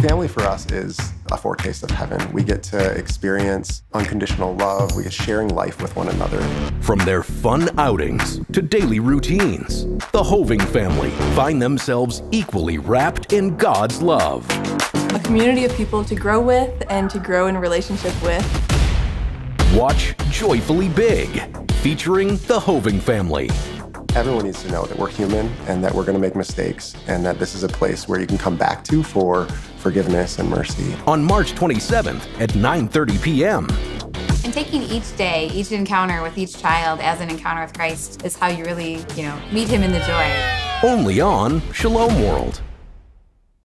Family for us is a foretaste of heaven. We get to experience unconditional love. We get sharing life with one another. From their fun outings to daily routines, the Hoving family find themselves equally wrapped in God's love. A community of people to grow with and to grow in relationship with. Watch Joyfully Big, featuring the Hoving family. Everyone needs to know that we're human and that we're going to make mistakes and that this is a place where you can come back to for forgiveness and mercy. On March 27th at 9:30 p.m. And taking each day, each encounter with each child as an encounter with Christ is how you really, you know, meet him in the joy. Only on Shalom World.